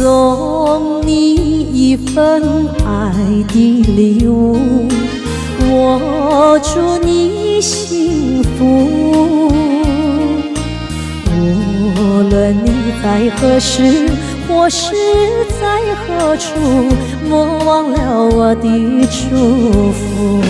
送你一份爱的礼物，我祝你幸福。无论你在何时或是在何处，莫忘了我的祝福。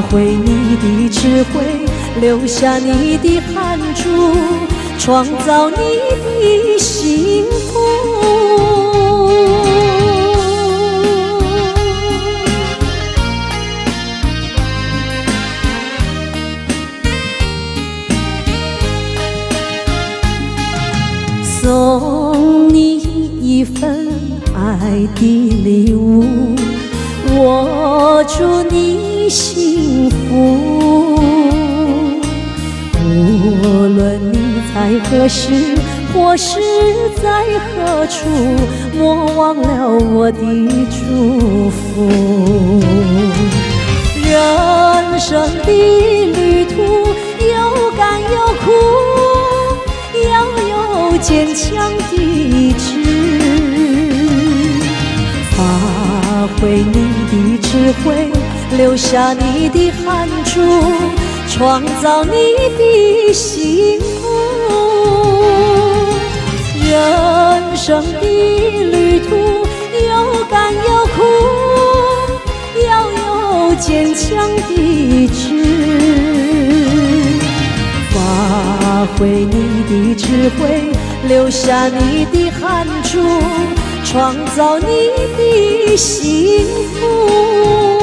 发挥你的智慧，留下你的汗珠，创造你的幸福。送你一份爱的礼物，我祝你幸福。无论你在何时或是在何处，莫忘了我的祝福。人生的旅途有甘有苦，要有坚强的志，发挥你的智慧，留下你的汗珠，创造你的幸福。人生的旅途有甘有苦，要有坚强的志。发挥你的智慧，留下你的汗珠，创造你的幸福。